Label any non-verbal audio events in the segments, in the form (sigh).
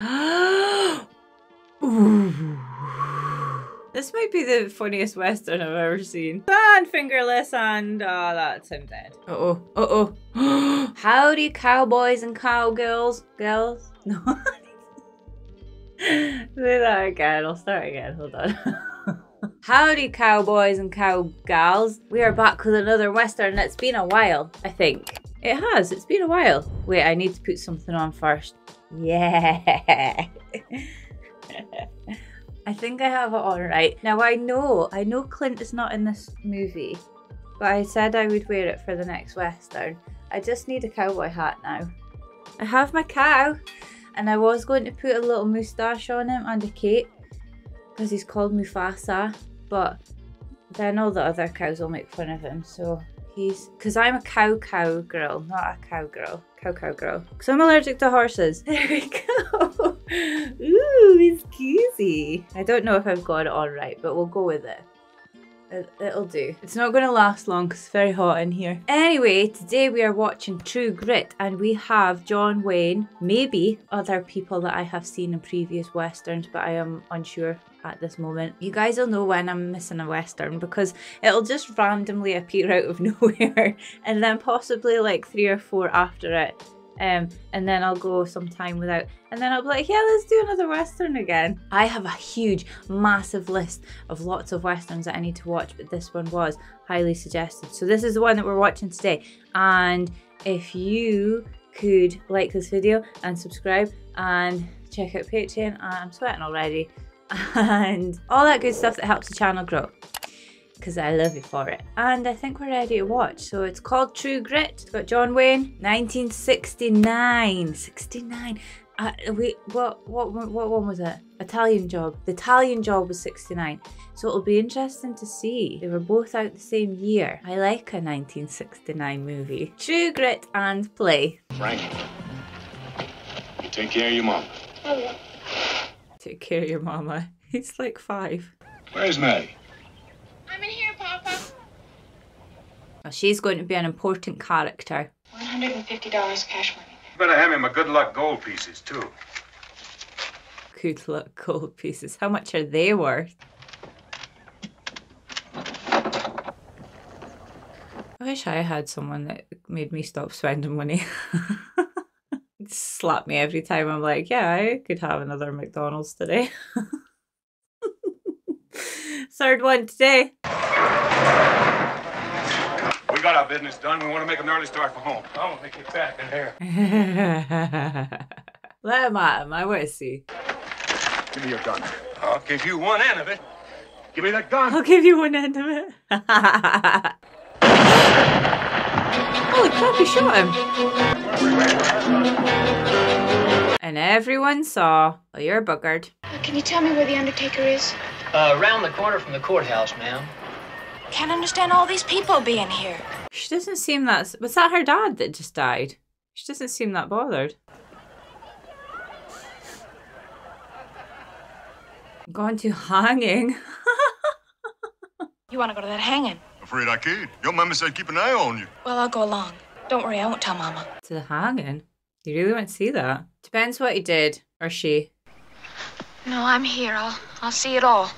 (gasps) This might be the funniest western I've ever seen. And fingerless, and oh, that's him dead. Uh oh, uh oh. (gasps) Howdy, cowboys and cowgirls, girls. No. (laughs) (laughs) Say that again. I'll start again. Hold on. (laughs) Howdy, cowboys and cowgals. We are back with another western. It's been a while, I think. It has. It's been a while. Wait, I need to put something on first. Yeah. (laughs) I think I have it all right. Now I know, I know Clint is not in this movie, but I said I would wear it for the next Western. I just need a cowboy hat now. I have my cow, and I was going to put a little moustache on him and a cape, because he's called Mufasa, but then all the other cows will make fun of him, so he's... Because I'm a cow cow girl, not a cow girl. Cow girl. Because I'm allergic to horses. (laughs) There we go. Ooh, it's cutesy. I don't know if I've got it all right, but we'll go with it. it it'll do. It's not going to last long because it's very hot in here. Anyway, today we are watching True Grit and we have John Wayne, maybe other people that I have seen in previous westerns, but I am unsure at this moment. You guys will know when I'm missing a western because it'll just randomly appear out of (laughs) nowhere and then possibly like three or four after it um, and then I'll go some time without, and then I'll be like, yeah, let's do another Western again. I have a huge, massive list of lots of Westerns that I need to watch, but this one was highly suggested. So this is the one that we're watching today. And if you could like this video and subscribe and check out Patreon, I'm sweating already, and all that good stuff that helps the channel grow because I love you for it. And I think we're ready to watch. So it's called True Grit. It's got John Wayne, 1969. 69. Uh, wait, what, what, what one was it? Italian Job. The Italian Job was 69. So it'll be interesting to see. They were both out the same year. I like a 1969 movie. True Grit and Play. Frank, you take care of your mom. Take care of your mama. (laughs) He's like five. Where's Mattie? I'm in here, Papa. Well, she's going to be an important character. $150 cash money. You better hand me my good luck gold pieces, too. Good luck gold pieces. How much are they worth? I wish I had someone that made me stop spending money. (laughs) Slap me every time I'm like, yeah, I could have another McDonald's today. (laughs) Third one today. We got our business done. We want to make an early start for home. I want to get back in here. (laughs) Let him at him. I want to see. Give me your gun. I'll give you one end of it. Give me that gun. I'll give you one end of it. (laughs) Holy crap, he shot him. Everyone saw. Oh, you're buggered. Uh, Can you tell me where the Undertaker is? Uh, around the corner from the courthouse, ma'am. Can't understand all these people being here. She doesn't seem that. Was that her dad that just died? She doesn't seem that bothered. Gone to hanging. (laughs) You want to go to that hanging? Afraid I can't. Your mama said keep an eye on you. Well, I'll go along. Don't worry, I won't tell Mama. to the hanging. You really want to see that? Depends what he did or she. No, I'm here. I'll I'll see it all.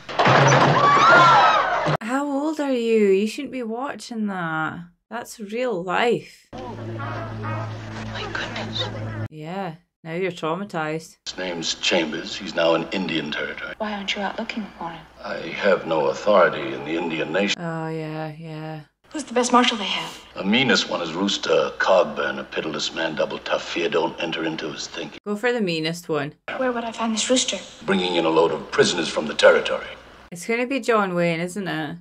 How old are you? You shouldn't be watching that. That's real life. My goodness. Yeah. Now you're traumatized. His name's Chambers. He's now in Indian territory. Why aren't you out looking for him? I have no authority in the Indian nation. Oh yeah, yeah. Who's the best marshal they have? The meanest one is Rooster Cogburn, a pitiless man, double tough. Fear don't enter into his thinking. Go for the meanest one. Where would I find this rooster? Bringing in a load of prisoners from the territory. It's gonna be John Wayne, isn't it?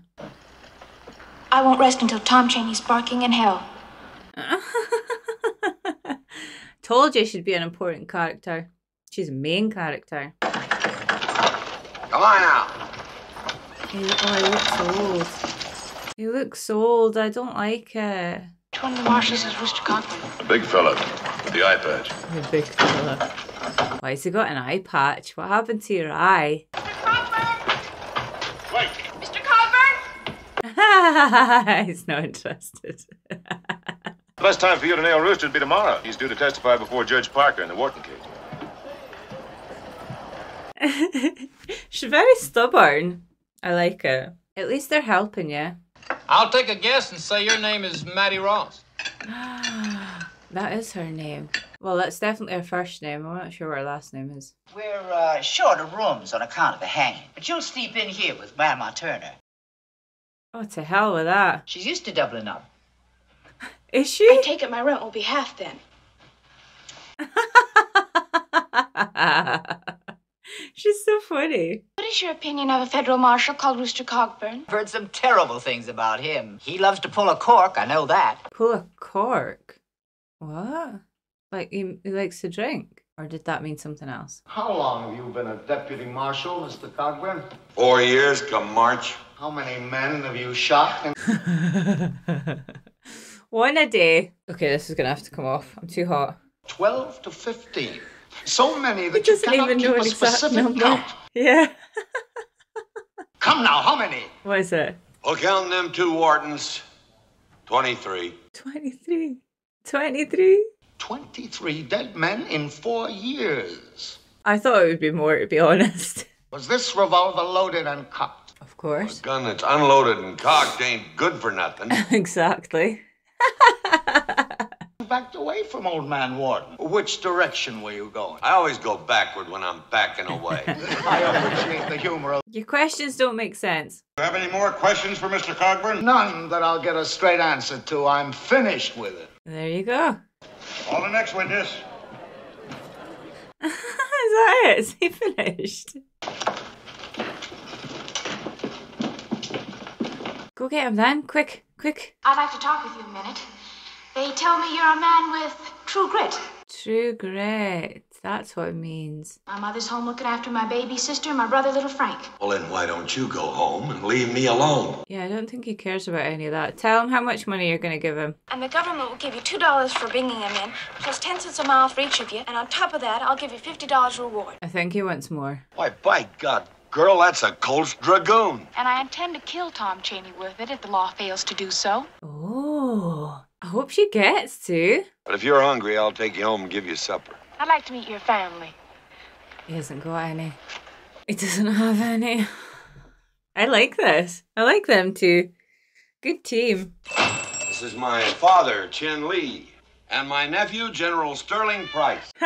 I won't rest until Tom Chaney's barking in hell. (laughs) Told you she'd be an important character. She's a main character. Come on now. He, oh, he looks old. He looks old. I don't like it. Which one of the marshals is Rooster Cogburn? A big fella with the eye patch. The big fella. Why has he got an eye patch? What happened to your eye? Wait. Mr. Cogburn? (laughs) He's not interested. The (laughs) best time for you to nail Rooster would be tomorrow. He's due to testify before Judge Parker in the Wharton case. (laughs) She's very stubborn. I like it. At least they're helping you. I'll take a guess and say your name is Mattie Ross. (sighs) That is her name. Well, that's definitely her first name. I'm not sure what her last name is. We're uh, short of rooms on account of the hanging, but you'll sleep in here with Grandma Turner. Oh, to hell with that. She's used to doubling up. (laughs) Is she? I she? take it my rent will be half then. (laughs) She's so funny. What is your opinion of a federal marshal called Rooster Cogburn? I've heard some terrible things about him. He loves to pull a cork, I know that. Pull a cork. What? Like he, he likes to drink? Or did that mean something else? How long have you been a deputy marshal, Mr. Cogburn? Four years come March. How many men have you shot? And (laughs) One a day. Okay, this is gonna have to come off. I'm too hot. 12 to 15. So many He that you doesn't cannot even know keep an a exact specific number. count. Yeah. (laughs) Come now, how many? What is it? Well, counting them two Whartons, 23. 23. 23? 23 dead men in four years. I thought it would be more, to be honest. (laughs) Was this revolver loaded and cocked? Of course. A Gun that's unloaded and cocked ain't good for nothing. (laughs) exactly. You backed away from old man Wharton. Which direction were you going? I always go backward when I'm backing away. (laughs) I appreciate the humor of Your questions don't make sense. You have any more questions for Mr. Cogburn? none that I'll get a straight answer to. I'm finished with it. There you go. Call the next witness. (laughs) Is that it? Is he finished? Go get him then. Quick, quick. I'd like to talk with you a minute. They tell me you're a man with true grit. True grit. That's what it means. My mother's home looking after my baby sister and my brother, little Frank. well, then why don't you go home and leave me alone? Yeah, I don't think he cares about any of that. Tell him how much money you're going to give him. And the government will give you $2 for bringing him in, plus 10 cents a mile for each of you. And on top of that, I'll give you $50 reward. I think he wants more. Why, by God, girl, that's a Colts Dragoon. And I intend to kill Tom Chaney with it if the law fails to do so. Oh, I hope she gets to. But if you're hungry, I'll take you home and give you supper. I'd like to meet your family. He hasn't got any. He doesn't have any. I like this. I like them too. Good team. This is my father, Chen Lee, and my nephew, General Sterling Price. (laughs)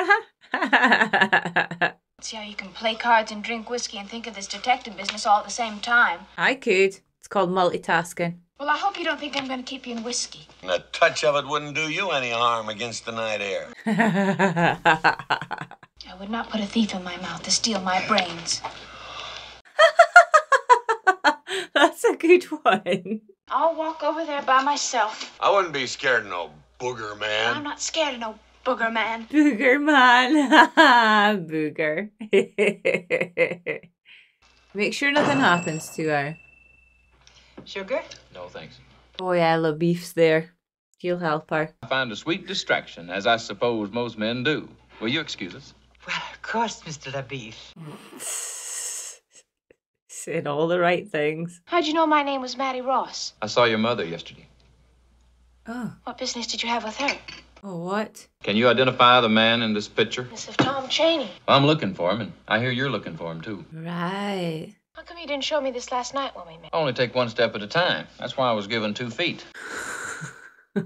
See how you can play cards and drink whiskey and think of this detective business all at the same time. I could. It's called multitasking. Well, I hope you don't think I'm going to keep you in whiskey. And a touch of it wouldn't do you any harm against the night air. (laughs) I would not put a thief in my mouth to steal my brains. (laughs) That's a good one. I'll walk over there by myself. I wouldn't be scared of no booger man. I'm not scared of no booger man. Booger man. Ha ha ha, booger. (laughs) Make sure nothing happens to her. Sugar? No thanks. Boy, yeah, LaBoeuf's there. He'll help her. I find a sweet distraction, as I suppose most men do. Will you excuse us? Well, of course, Mr. LaBoeuf. (laughs) Said all the right things. How'd you know my name was Mattie Ross? I saw your mother yesterday. Oh. What business did you have with her? Oh, what? Can you identify the man in this picture? This of Tom Chaney. I'm looking for him, and I hear you're looking for him too. Right. How come you didn't show me this last night when we met? Only take one step at a time. That's why I was given two feet. (laughs)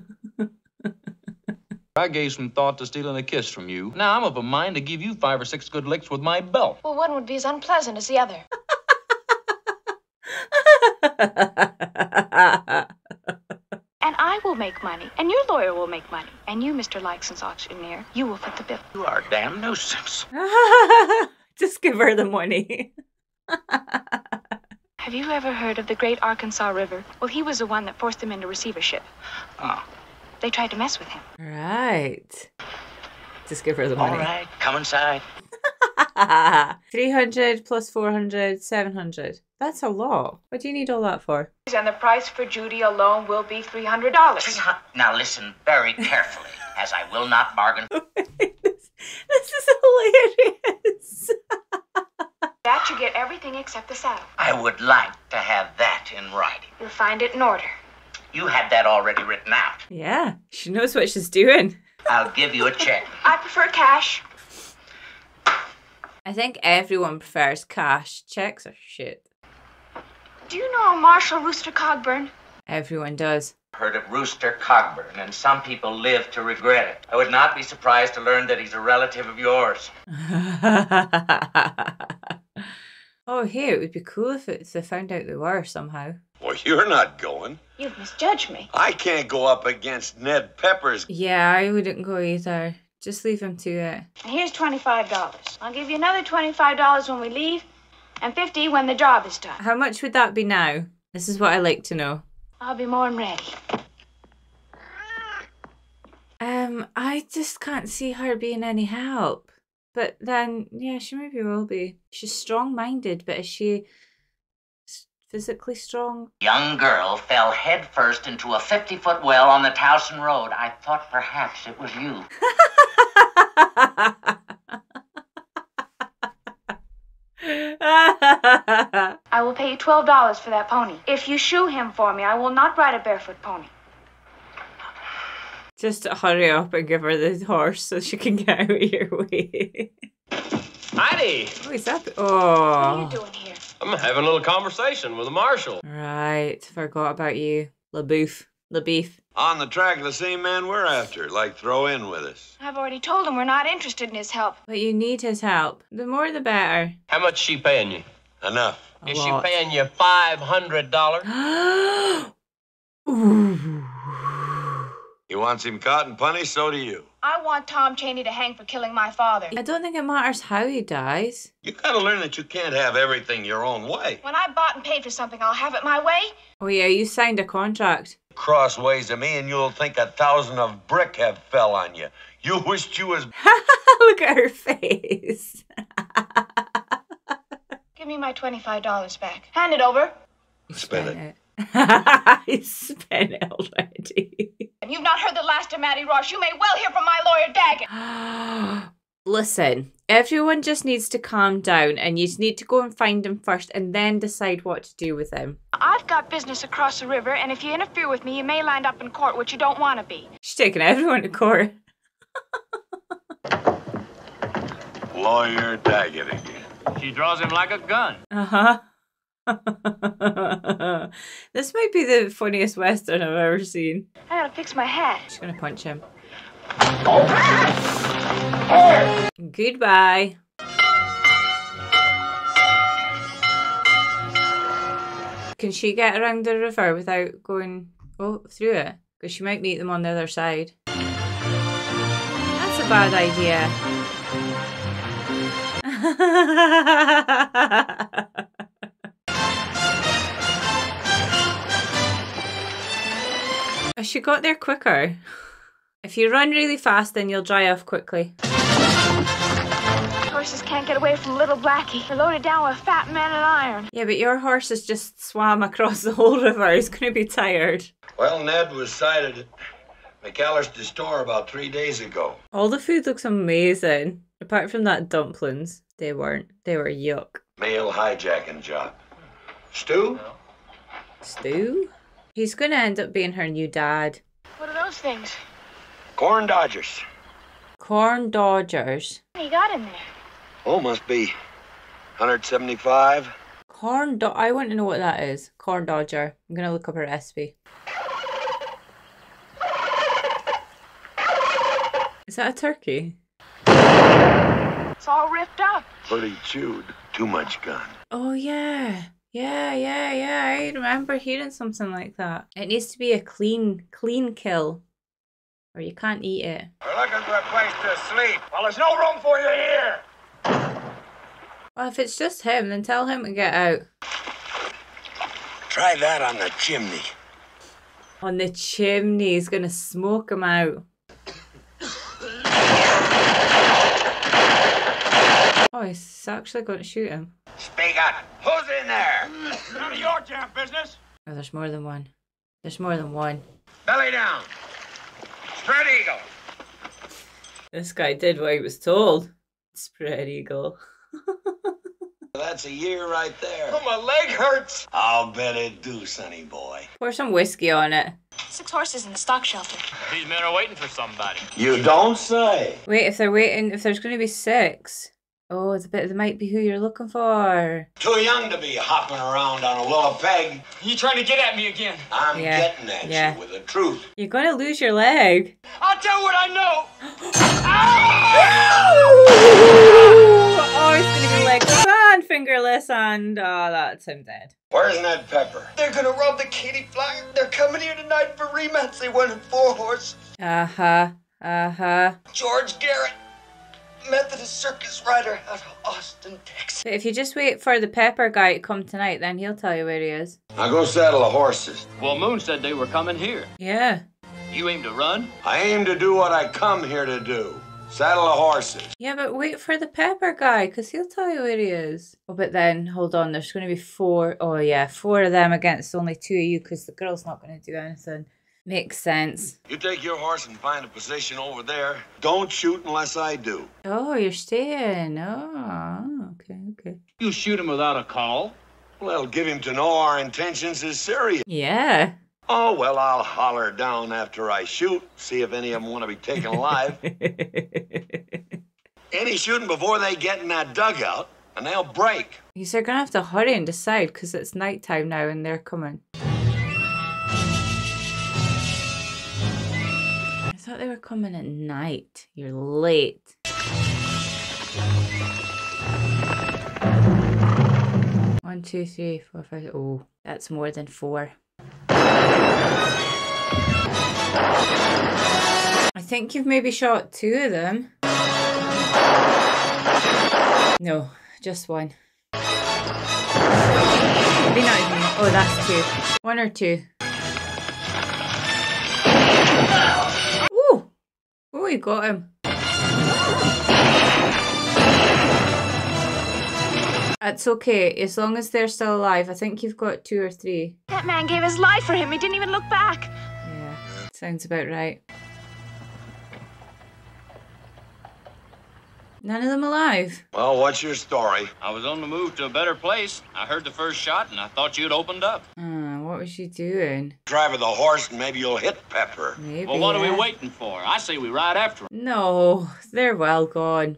I gave some thought to stealing a kiss from you. Now I'm of a mind to give you five or six good licks with my belt. Well, one would be as unpleasant as the other. (laughs) And I will make money, and your lawyer will make money, and you, Mr. License Auctioneer, you will foot the bill. You are a damn nuisance. (laughs) Just give her the money. Have you ever heard of the Great Arkansas River? Well, he was the one that forced them into receivership. Oh, ah. They tried to mess with him. Right. Just give her the money. right. Come inside. (laughs) 300 plus 400, 700. That's a lot. What do you need all that for? And the price for Judy alone will be $300. Three hun- Now listen very carefully, as I will not bargain. (laughs) this, this is hilarious. (laughs) That you get everything except the saddle. I would like to have that in writing. You'll find it in order. You had that already written out. Yeah, she knows what she's doing. I'll give you a check. (laughs) I prefer cash. I think everyone prefers cash. Checks are shit. Do you know Marshal Rooster Cogburn? Everyone does. Heard of Rooster Cogburn, and some people live to regret it. I would not be surprised to learn that he's a relative of yours. (laughs) oh, hey, it would be cool if, it, if they found out they were somehow. Well, you're not going. You've misjudged me. I can't go up against Ned Peppers. Yeah, I wouldn't go either. Just leave him to it. And here's $25. I'll give you another $25 when we leave, and 50 when the job is done. How much would that be now? This is what I like to know. I'll be more than ready. Um, I just can't see her being any help. But then, yeah, she maybe will be. She's strong minded, but is she physically strong? Young girl fell headfirst into a 50 foot well on the Towson Road. I thought perhaps it was you. (laughs) I will pay you $12 for that pony. If you shoe him for me, I will not ride a barefoot pony. Just hurry up and give her the horse so she can get out of your way. Heidi, Oh, is that? Oh. What are you Oh, doing here? I'm having a little conversation with the marshal. right. Forgot about you, LaBouffe. LaBoeuf. On the track of the same man we're after. Like, throw in with us. I've already told him we're not interested in his help. But you need his help. The more, the better. How much is she paying you? Enough. A Is lot. she paying you five hundred dollars? (gasps) (gasps) Ooh. He wants him caught and punished, so do you. I want Tom Chaney to hang for killing my father. I don't think it matters how he dies. You gotta learn that you can't have everything your own way. When I bought and paid for something, I'll have it my way. Oh yeah, you signed a contract. Cross ways of me, and you'll think a thousand of brick have fell on you. You wished you was. (laughs) Look at her face. (laughs) Give me my $25 back. Hand it over. Spend it. it. (laughs) I spent it already. And you've not heard the last of Mattie Ross. You may well hear from my lawyer, Daggett. (gasps) Listen, everyone just needs to calm down and you just need to go and find him first and then decide what to do with him. I've got business across the river, and if you interfere with me, you may land up in court, which you don't want to be. She's taking everyone to court. (laughs) Lawyer Daggett again. She draws him like a gun. Uh huh. (laughs) this might be the funniest Western I've ever seen. I gotta fix my hat. She's gonna punch him. (laughs) Goodbye. Can she get around the river without going oh through it? Because she might meet them on the other side. That's a bad idea. (laughs) she got there quicker. If you run really fast, then you'll dry off quickly. Horses can't get away from little Blackie. They're loaded down with fat men and iron. Yeah, but your horse has just swam across the whole river. He's going to be tired. Well, Ned was sighted at McAlester's store about three days ago. All the food looks amazing. Apart from that dumplings, they weren't. They were yuck. Mail hijacking job. Stew? Stew? He's going to end up being her new dad. What are those things? Corn Dodgers. Corn Dodgers. What you got in there? Oh, must be 175. Corn do- I want to know what that is. Corn Dodger. I'm going to look up her recipe. Is that a turkey? It's all ripped up. Pretty chewed. Too much gun. Oh yeah. Yeah, yeah, yeah. I remember hearing something like that. It needs to be a clean, clean kill. Or you can't eat it. We're looking for a place to sleep. Well, there's no room for you here. Well, if it's just him, then tell him to get out. Try that on the chimney. On the chimney, he's gonna smoke him out. Oh, he's actually going to shoot him. Speak up. Who's in there? None of your damn business. Oh, there's more than one. There's more than one. Belly down. Spread eagle. This guy did what he was told. Spread eagle. (laughs) That's a year right there. Oh, my leg hurts. I'll bet it do, sonny boy. Pour some whiskey on it. Six horses in the stock shelter. These men are waiting for somebody. You don't say. Wait, if they're waiting, if there's going to be six, Oh, it's a bit. It might be who you're looking for. Too young to be hopping around on a willow peg. You trying to get at me again? I'm Yeah, getting at yeah. you with the truth. You're gonna lose your leg. I'll tell what I know. (gasps) Oh, it's gonna be legless and fingerless, and oh, that's him dead. Where's Ned Pepper? They're gonna rob the Katy Flyer. They're coming here tonight for rematch. They won in four horse. Uh huh. Uh huh. George Garrett, Methodist circus rider out of Austin, Texas. But if you just wait for the pepper guy to come tonight, then he'll tell you where he is. Now go saddle the horses. Well, Moon said they were coming here. Yeah. You aim to run? I aim to do what I come here to do. Saddle the horses. Yeah, but wait for the pepper guy, because he'll tell you where he is. Oh, but then, hold on, there's going to be four. Oh, yeah, four of them against only two of you, because the girl's not going to do anything. Makes sense. You take your horse and find a position over there. Don't shoot unless I do. Oh, you're staying. Oh, okay, okay. You shoot him without a call? Well, that'll give him to know our intentions is serious. Yeah. Oh, well, I'll holler down after I shoot, see if any of them want to be taken alive. (laughs) any shooting before they get in that dugout, and they'll break. You are gonna have to hurry and decide because it's nighttime now and they're coming. Thought they were coming at night. You're late. One, two, three, four, five. Oh, that's more than four. I think you've maybe shot two of them. No, just one. Maybe not even. Oh, that's two. One or two. We got him. That's okay, as long as they're still alive. I think you've got two or three. That man gave his life for him. He didn't even look back. Yeah, sounds about right. None of them alive. Well, what's your story? I was on the move to a better place. I heard the first shot and I thought you'd opened up. Hmm, what was she doing? Drive the horse, and maybe you'll hit Pepper. Maybe. Well, what are we waiting for? I say we ride after him. No, they're well gone.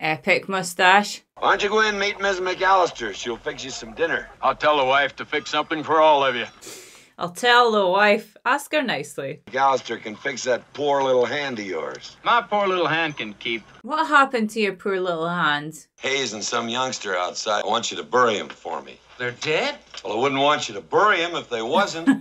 Epic mustache. Why don't you go in and meet Miss McAlester? She'll fix you some dinner. I'll tell the wife to fix something for all of you. I'll tell the wife. Ask her nicely. McAlester can fix that poor little hand of yours. My poor little hand can keep. What happened to your poor little hand? Hayes and some youngster outside. I want you to bury him for me. They're dead? Well, I wouldn't want you to bury him if they wasn't. (laughs)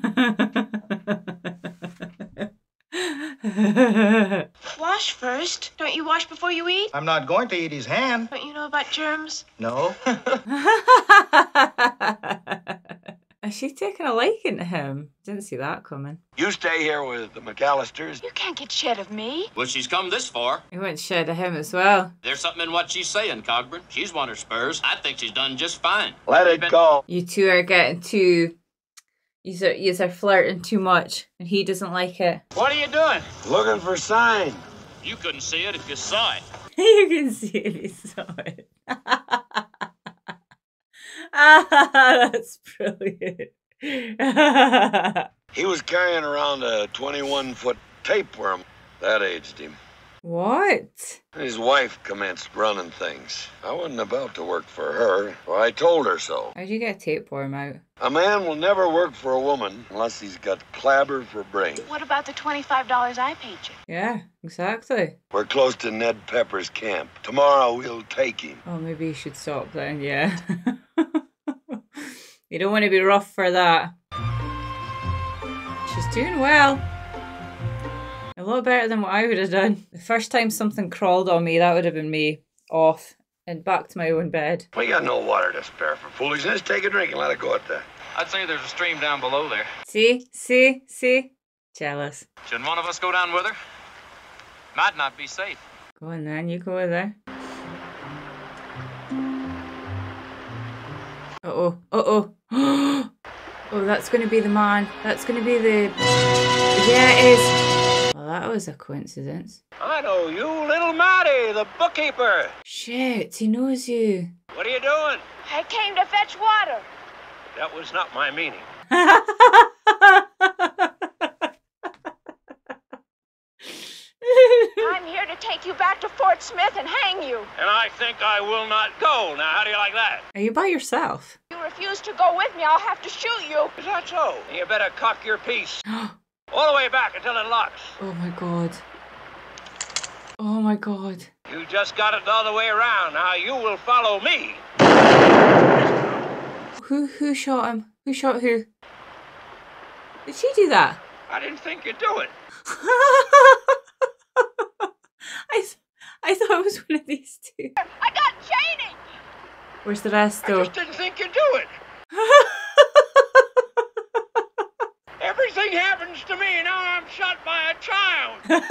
Wash first. Don't you wash before you eat? I'm not going to eat his hand. Don't you know about germs? No. (laughs) (laughs) Is she taking a liking to him? Didn't see that coming. you stay here with the McAlesters. You can't get shed of me. Well, she's come this far. He went shed of him as well. There's something in what she's saying, Cogburn. She's won her spurs. I think she's done just fine. Let it go. You two are getting too. You are, yous are flirting too much, and he doesn't like it. What are you doing? Looking for sign. You couldn't see it if you saw it. (laughs) you can see it if you saw it. (laughs) ah, (laughs) that's brilliant. He was carrying around a 21 foot tapeworm. That aged him. what? His wife commenced running things. I wasn't about to work for her, so I told her so. How'd you get a tapeworm out? A man will never work for a woman unless he's got clabber for brains. What about the $25 I paid you? Yeah, exactly. We're close to Ned Pepper's camp. Tomorrow we'll take him. Oh, maybe you should stop then, yeah. (laughs) you don't want to be rough for that. She's doing well. A lot better than what I would have done. The first time something crawled on me, that would have been me off and back to my own bed. We got no water to spare for foolishness. Take a drink and let it go at that. I'd say there's a stream down below there. See? See? See? Jealous. Shouldn't one of us go down with her? Might not be safe. Go on then, you go there. Uh oh, uh oh. (gasps) Oh, that's going to be the man. That's going to be the. Yeah, it is. Well, that was a coincidence. I know you, little Mattie, the bookkeeper. Shit, he knows you. What are you doing? I came to fetch water. That was not my meaning. (laughs) take you back to Fort Smith and hang you. And I think I will not go. Now, how do you like that? Are you by yourself? If you refuse to go with me, I'll have to shoot you. Is that so? You better cock your piece. (gasps) All the way back until it locks. Oh my god. Oh my god. You just got it all the other way around. Now you will follow me. Who who shot him? Who shot who? Did she do that? I didn't think you'd do it. (laughs) I th- I thought it was one of these two. I got Chaney. Where's the rest though? I just didn't think you'd do it. (laughs) Everything happens to me. Now I'm shot by a child. (laughs)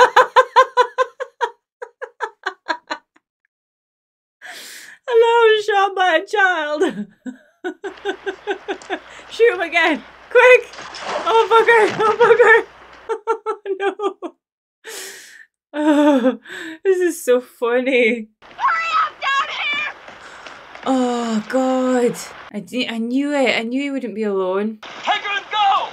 Hello, shot by a child. (laughs) Shoot him again, quick! Oh bugger! Oh bugger! no! Oh, (laughs) this is so funny. Hurry up down here. Oh god! I, I knew it. I knew he wouldn't be alone. Take her and go.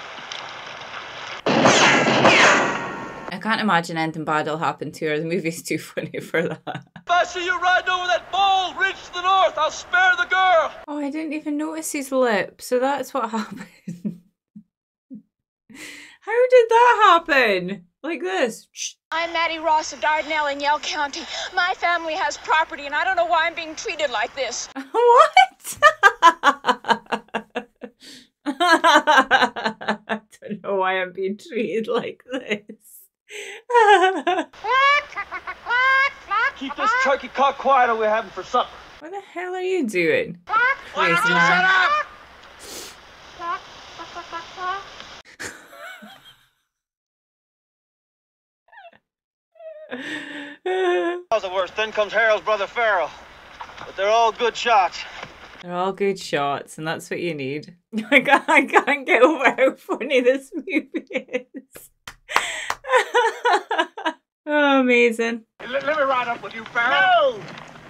I can't imagine anything bad will happen to her. The movie's too funny for that. If I see you riding over that bald ridge to the north, I'll spare the girl. Oh, I didn't even notice his lip. So that's what (laughs) happened. How did that happen? Like this? I'm Mattie Ross of Dardanelle in Yell County. My family has property, and I don't know why I'm being treated like this. (laughs) What? (laughs) I don't know why I'm being treated like this. (laughs) Keep this turkey cock quiet or we're having for supper. what the hell are you doing? Why Crazy don't you man. shut up? How's the worst? Then comes Harold's brother Farrell. But they're all good shots. They're all good shots, and that's what you need. (laughs) I can't, I can't get over how funny this movie is. (laughs) oh, amazing. Let, let me ride up with you, Farrell. No!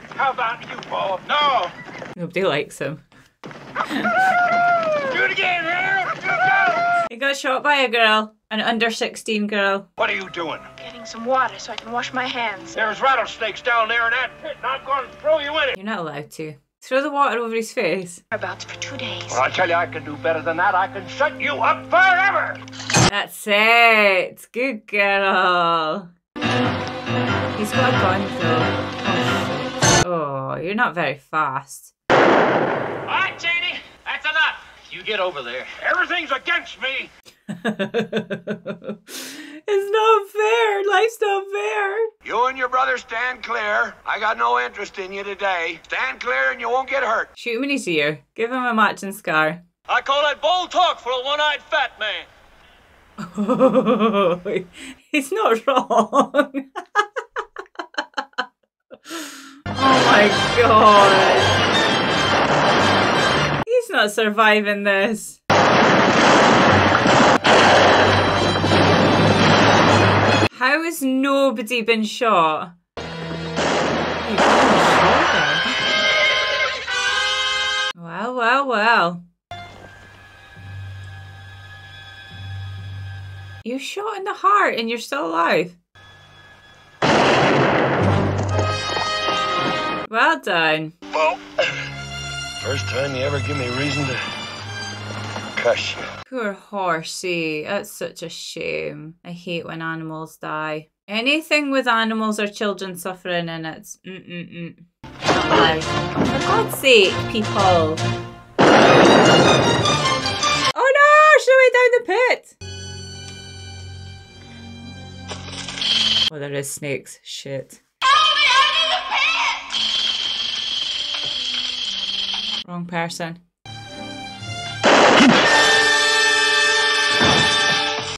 How about you, Bob? No! Nobody likes him. (laughs) Do it again, Harold! Do it again! He got shot by a girl, an under 16 girl. What are you doing? Getting some water so I can wash my hands. There's rattlesnakes down there in that pit, and I'm going to throw you in it. You're not allowed to. Throw the water over his face. Whereabouts for two days. Well, I tell you, I can do better than that. I can shut you up forever. That's it. Good girl. He's got a gun though. Oh, you're not very fast. All right, Chaney, that's enough. You get over there. Everything's against me. (laughs) it's not fair. Life's not fair. You and your brother stand clear. I got no interest in you today. Stand clear and you won't get hurt. Shoot him in his ear. Give him a matching scar. I call that bold talk for a one-eyed fat man. (laughs) He's not wrong. (laughs) oh my god. He's not surviving this. How has nobody been shot? Well, well, well. You're shot in the heart and you're still alive. Well done. Well, first time you ever give me reason to cuss you. Poor horsey. That's such a shame. I hate when animals die. Anything with animals or children suffering in it. Mm-mm-mm. For God's sake, people. Oh no! She's way down the pit! Oh, there is snakes. Shit. Wrong person.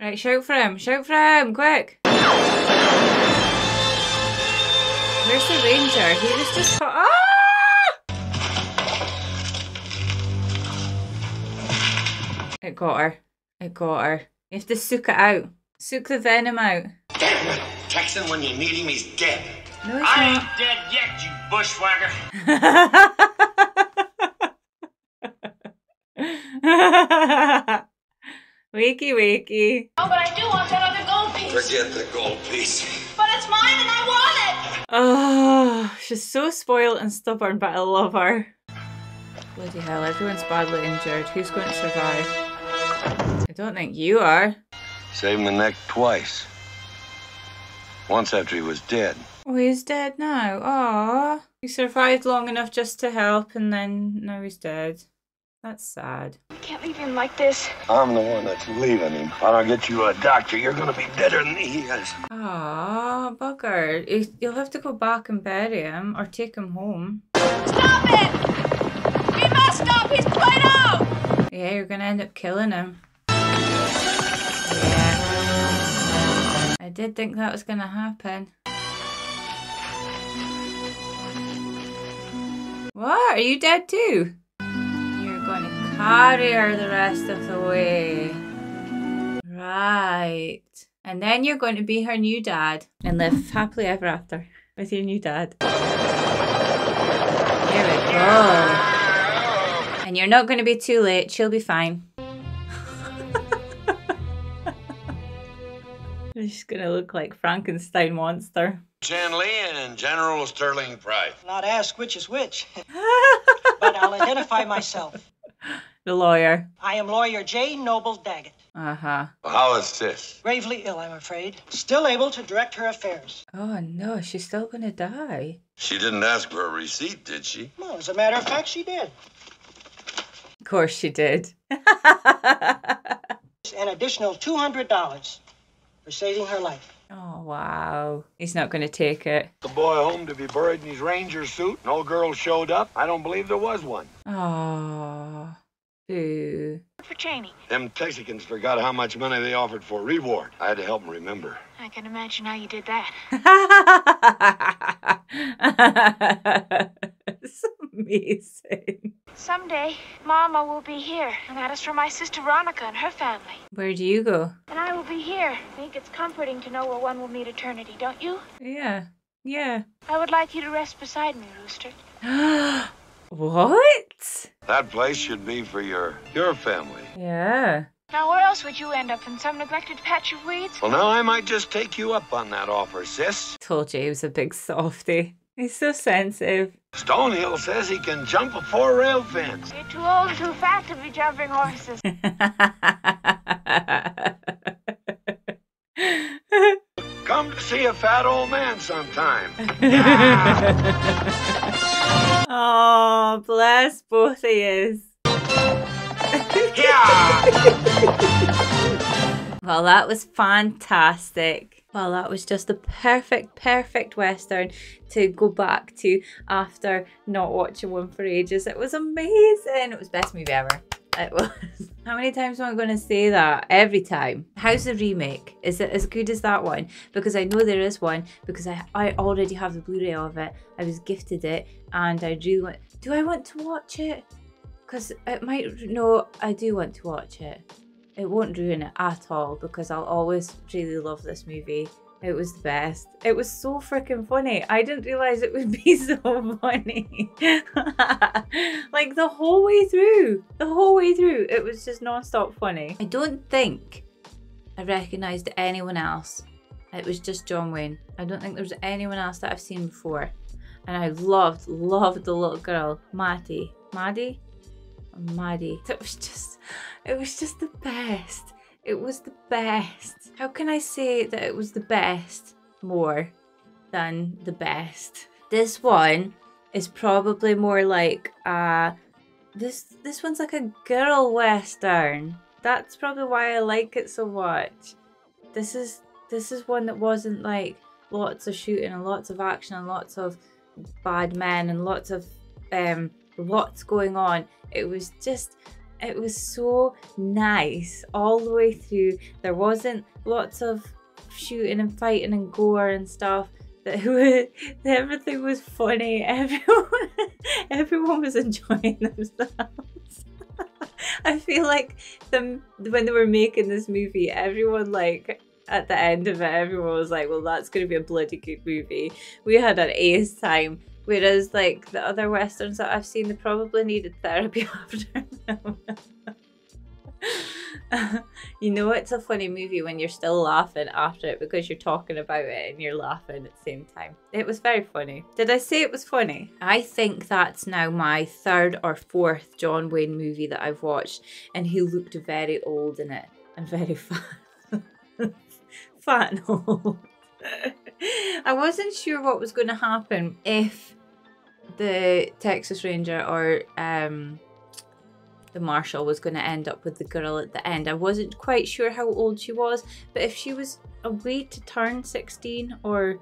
Right, shout for him. Shout for him, quick. Where's the ranger? He was just. Ah! It got her. It got her. You have to soak it out. Soak the venom out. Damn it. Texan, when you need him, he's dead. No, it's I not. ain't dead yet, you bushwhacker. (laughs) (laughs) wakey, wakey. Oh, but I do want that other gold piece. Forget the gold piece. But it's mine and I want it. Oh, She's so spoiled and stubborn, but I love her. Bloody hell, everyone's badly injured. Who's going to survive? I don't think you are. Saved my neck twice. Once after he was dead. Oh, he's dead now. Aww. He survived long enough just to help, and then now he's dead. That's sad. Can't leave him like this. I'm the one that's leaving him. If I don't get you a doctor, you're gonna be deader than he is. Aww, bugger. You- You'll have to go back and bury him or take him home. Stop it! He must stop! He's played out! Yeah, you're gonna end up killing him. Yeah. I did think that was gonna happen. What? Are you dead too? You're going to carry her the rest of the way. Right. And then you're going to be her new dad and live happily ever after with your new dad. There we go. And you're not going to be too late. She'll be fine. (laughs) She's going to look like Frankenstein monster. Chen Lee and General Sterling Price. Not ask which is which, (laughs) but I'll identify myself. The lawyer. I am lawyer J. Noble Daggett. Uh huh. How is this? Gravely ill, I'm afraid. Still able to direct her affairs. Oh no, she's still going to die. She didn't ask for a receipt, did she? Well, as a matter of fact, she did. Of course she did. (laughs) An additional $200 for saving her life. Oh wow. He's not going to take it. The boy home to be buried in his ranger suit. No girl showed up. I don't believe there was one. Oh. Boo. For Chaney. Them Texicans forgot how much money they offered for reward. I had to help them remember. I can imagine how you did that. (laughs) it's amazing. Someday, Mama will be here, and that is for my sister Veronica and her family. Where do you go? And I will be here. I think it's comforting to know where one will meet eternity, don't you? Yeah. Yeah. I would like you to rest beside me, Rooster. (gasps) (gasps) what? That place should be for your your family. Yeah. Now, where else would you end up? In some neglected patch of weeds? Well, now I might just take you up on that offer, sis. Told you he was a big softy. He's so sensitive. Stonehill says he can jump a four rail fence. You're too old and too fat to be jumping horses. Come to see a fat old man sometime. (laughs) (laughs) oh, bless both of yous. well, that was fantastic. Well, that was just the perfect, perfect Western to go back to after not watching one for ages. It was amazing. It was best movie ever. It was. How many times am I going to say that? Every time. How's the remake? Is it as good as that one? Because I know there is one because I, I already have the Blu-ray of it. I was gifted it and I really want... Do I want to watch it? Because it might... No, I do want to watch it. It won't ruin it at all because I'll always really love this movie. It was the best. It was so freaking funny. I didn't realize it would (laughs) be so funny. (laughs) like the whole way through. The whole way through. It was just non-stop funny. I don't think I recognised anyone else. It was just John Wayne. I don't think there was anyone else that I've seen before. And I loved, loved the little girl, Maddie. Maddie? Maddie. It was just, it was just the best. It was the best. How can I say that it was the best more than the best? This one is probably more like uh this this one's like a girl western. That's probably why I like it so much. This is this is one that wasn't like lots of shooting and lots of action and lots of bad men and lots of um lots going on. It was just it was so nice all the way through. There wasn't lots of shooting and fighting and gore and stuff. (laughs) That was, everything was funny. (laughs) Everyone, everyone was enjoying (laughs) themselves. I feel like them when they were making this movie, everyone like at the end of it, everyone was like, "Well, that's going to be a bloody good movie." We had an ace time. Whereas, like the other westerns that I've seen, they probably needed therapy (laughs) after (laughs) you know it's a funny movie when you're still laughing after it because you're talking about it and you're laughing at the same time. It was very funny. Did I say it was funny? I think that's now my third or fourth John Wayne movie that I've watched and he looked very old in it and very fat. (laughs) fat and old. I wasn't sure what was going to happen if the Texas Ranger or um the marshal was going to end up with the girl at the end. I wasn't quite sure how old she was, but if she was away to turn 16 or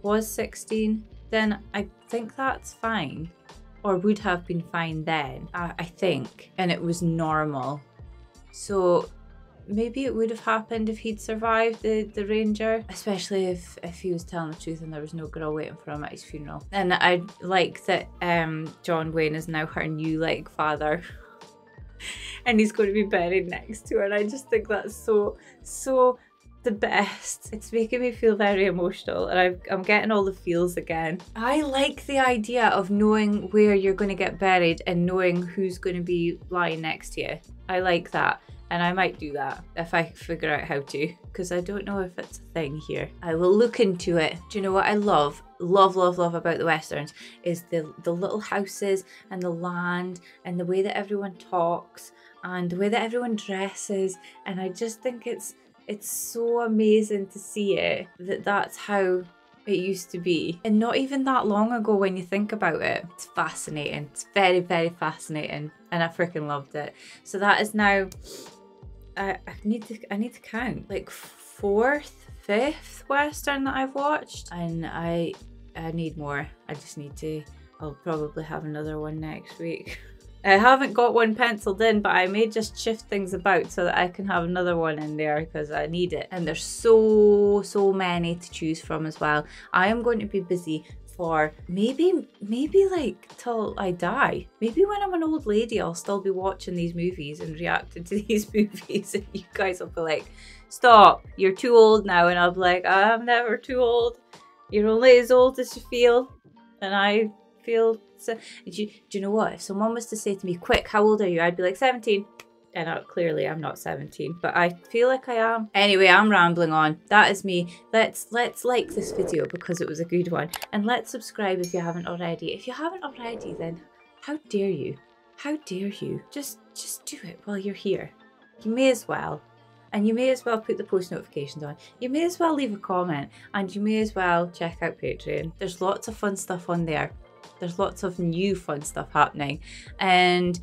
was 16, then I think that's fine. Or would have been fine then, I, I think. And it was normal. So maybe it would have happened if he'd survived the, the ranger, especially if, if he was telling the truth and there was no girl waiting for him at his funeral. And I like that um, John Wayne is now her new like father. (laughs) and he's going to be buried next to her. And I just think that's so, so the best. It's making me feel very emotional and i am getting all the feels again. I like the idea of knowing where you're going to get buried and knowing who's going to be lying next to you. I like that. And I might do that if I figure out how to, because I don't know if it's a thing here. I will look into it. Do you know what I love? Love, love, love about the Westerns is the, the little houses and the land and the way that everyone talks and the way that everyone dresses. And I just think it's it's so amazing to see it that that's how it used to be. And not even that long ago when you think about it. It's fascinating. It's very, very fascinating. And I freaking loved it. So that is now I, I need to I need to count. Like fourth, fifth Western that I've watched. And I I need more. I just need to I'll probably have another one next week. (laughs) I haven't got one penciled in, but I may just shift things about so that I can have another one in there because I need it. And there's so, so many to choose from as well. I am going to be busy for maybe, maybe like till I die. Maybe when I'm an old lady, I'll still be watching these movies and reacting to (laughs) these movies and you guys will be like, stop, you're too old now. And I'll be like, I'm never too old. You're only as old as you feel. And I feel so. Do you, do you know what? If someone was to say to me, quick, how old are you? I'd be like, 17. And I, clearly I'm not 17, but I feel like I am. Anyway, I'm rambling on. That is me. Let's let's like this video because it was a good one. And let's subscribe if you haven't already. If you haven't already, then how dare you? How dare you? Just just do it while you're here. You may as well. And you may as well put the post notifications on. You may as well leave a comment. And you may as well check out Patreon. There's lots of fun stuff on there. There's lots of new fun stuff happening. And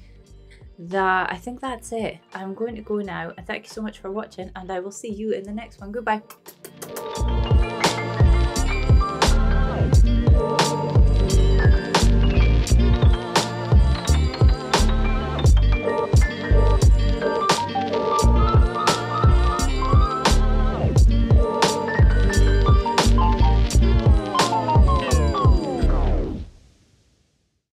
that I think that's it. I'm going to go now. And thank you so much for watching and I will see you in the next one. Goodbye.